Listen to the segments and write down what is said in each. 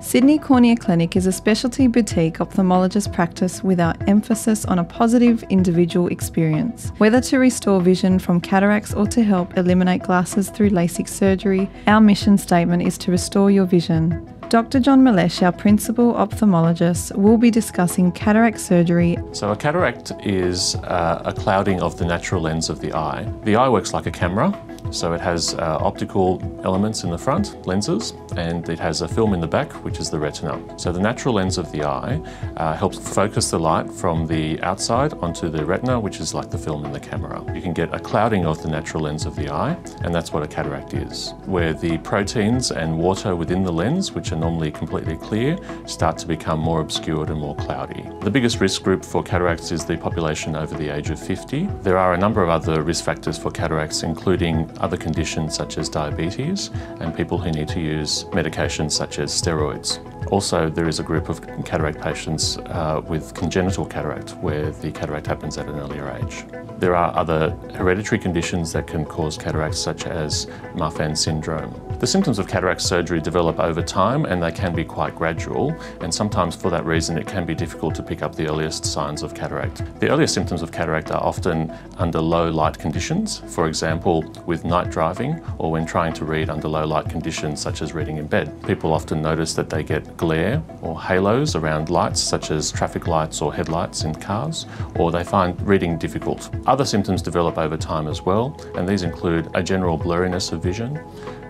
Sydney Cornea Clinic is a specialty boutique ophthalmologist practice with our emphasis on a positive individual experience. Whether to restore vision from cataracts or to help eliminate glasses through LASIK surgery, our mission statement is to restore your vision. Dr. John Males, our principal ophthalmologist, will be discussing cataract surgery. So, a cataract is uh, a clouding of the natural lens of the eye. The eye works like a camera, so it has uh, optical elements in the front, lenses, and it has a film in the back, which is the retina. So, the natural lens of the eye uh, helps focus the light from the outside onto the retina, which is like the film in the camera. You can get a clouding of the natural lens of the eye, and that's what a cataract is, where the proteins and water within the lens, which are normally completely clear, start to become more obscured and more cloudy. The biggest risk group for cataracts is the population over the age of 50. There are a number of other risk factors for cataracts, including other conditions such as diabetes and people who need to use medications such as steroids. Also, there is a group of cataract patients uh, with congenital cataract where the cataract happens at an earlier age. There are other hereditary conditions that can cause cataracts such as Marfan syndrome. The symptoms of cataract surgery develop over time and they can be quite gradual and sometimes for that reason it can be difficult to pick up the earliest signs of cataract. The earliest symptoms of cataract are often under low light conditions, for example with night driving or when trying to read under low light conditions such as reading in bed. People often notice that they get glare or halos around lights such as traffic lights or headlights in cars, or they find reading difficult. Other symptoms develop over time as well, and these include a general blurriness of vision,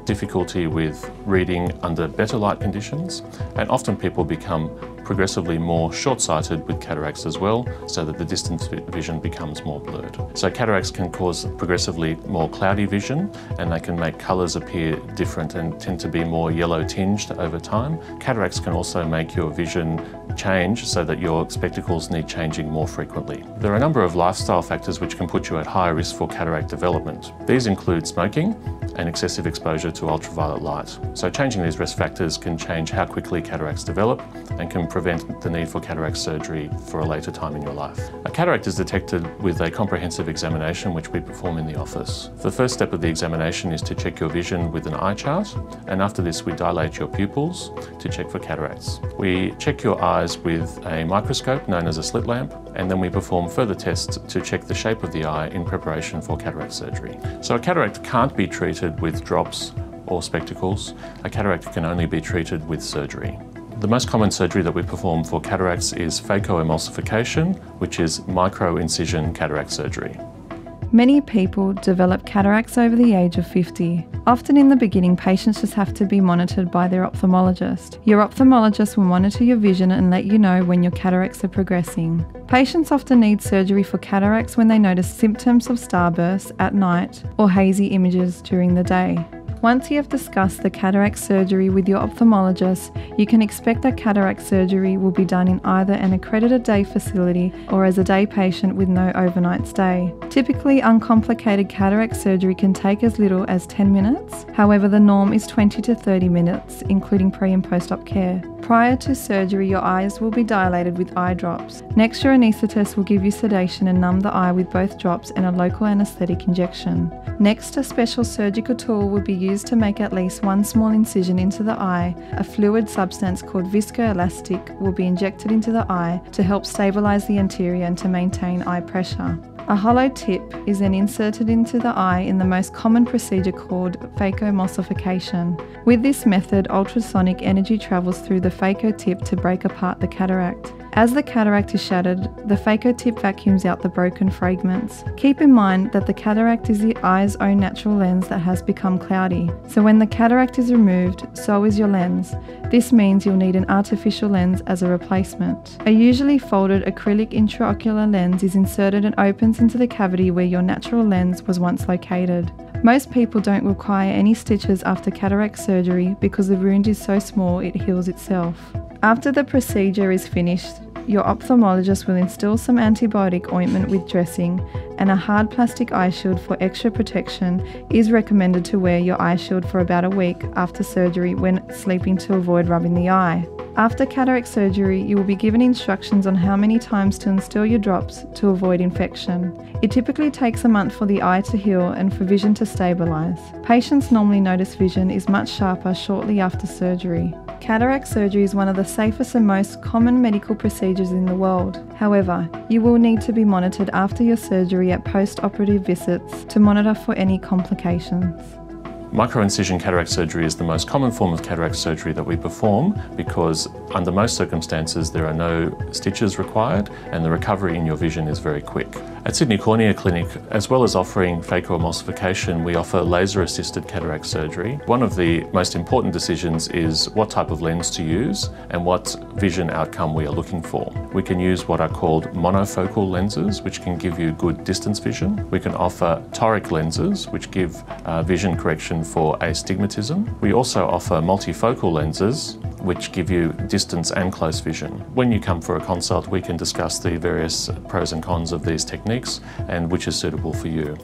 difficulty with reading under better light conditions, and often people become progressively more short-sighted with cataracts as well, so that the distance vision becomes more blurred. So cataracts can cause progressively more cloudy vision, and they can make colours appear different and tend to be more yellow tinged over time. Cataracts can also make your vision change so that your spectacles need changing more frequently. There are a number of lifestyle factors which can put you at higher risk for cataract development. These include smoking and excessive exposure to ultraviolet light. So changing these risk factors can change how quickly cataracts develop and can prevent the need for cataract surgery for a later time in your life. A cataract is detected with a comprehensive examination which we perform in the office. The first step of the examination is to check your vision with an eye chart and after this we dilate your pupils to check for cataracts. We check your eyes with a microscope known as a slit lamp and then we perform further tests to check the shape of the eye in preparation for cataract surgery. So a cataract can't be treated with drops or spectacles. A cataract can only be treated with surgery. The most common surgery that we perform for cataracts is phacoemulsification, which is micro-incision cataract surgery. Many people develop cataracts over the age of 50. Often in the beginning, patients just have to be monitored by their ophthalmologist. Your ophthalmologist will monitor your vision and let you know when your cataracts are progressing. Patients often need surgery for cataracts when they notice symptoms of starburst at night or hazy images during the day. Once you have discussed the cataract surgery with your ophthalmologist, you can expect that cataract surgery will be done in either an accredited day facility or as a day patient with no overnight stay. Typically, uncomplicated cataract surgery can take as little as 10 minutes. However, the norm is 20 to 30 minutes, including pre and post op care. Prior to surgery, your eyes will be dilated with eye drops. Next, your anaesthetist will give you sedation and numb the eye with both drops and a local anaesthetic injection. Next, a special surgical tool will be used to make at least one small incision into the eye. A fluid substance called viscoelastic will be injected into the eye to help stabilize the anterior and to maintain eye pressure. A hollow tip is then inserted into the eye in the most common procedure called phacoemulsification. With this method, ultrasonic energy travels through the phaco tip to break apart the cataract. As the cataract is shattered, the phacotip vacuums out the broken fragments. Keep in mind that the cataract is the eye's own natural lens that has become cloudy. So when the cataract is removed, so is your lens. This means you'll need an artificial lens as a replacement. A usually folded acrylic intraocular lens is inserted and opens into the cavity where your natural lens was once located. Most people don't require any stitches after cataract surgery because the wound is so small it heals itself. After the procedure is finished, your ophthalmologist will instill some antibiotic ointment with dressing and a hard plastic eye shield for extra protection is recommended to wear your eye shield for about a week after surgery when sleeping to avoid rubbing the eye. After cataract surgery, you will be given instructions on how many times to instill your drops to avoid infection. It typically takes a month for the eye to heal and for vision to stabilise. Patients normally notice vision is much sharper shortly after surgery. Cataract surgery is one of the safest and most common medical procedures in the world. However, you will need to be monitored after your surgery at post operative visits to monitor for any complications. Microincision cataract surgery is the most common form of cataract surgery that we perform because under most circumstances there are no stitches required and the recovery in your vision is very quick. At Sydney Cornea Clinic, as well as offering phacoemulsification, we offer laser assisted cataract surgery. One of the most important decisions is what type of lens to use and what vision outcome we are looking for. We can use what are called monofocal lenses, which can give you good distance vision. We can offer toric lenses, which give uh, vision correction for astigmatism. We also offer multifocal lenses, which give you distance and close vision. When you come for a consult, we can discuss the various pros and cons of these techniques and which is suitable for you.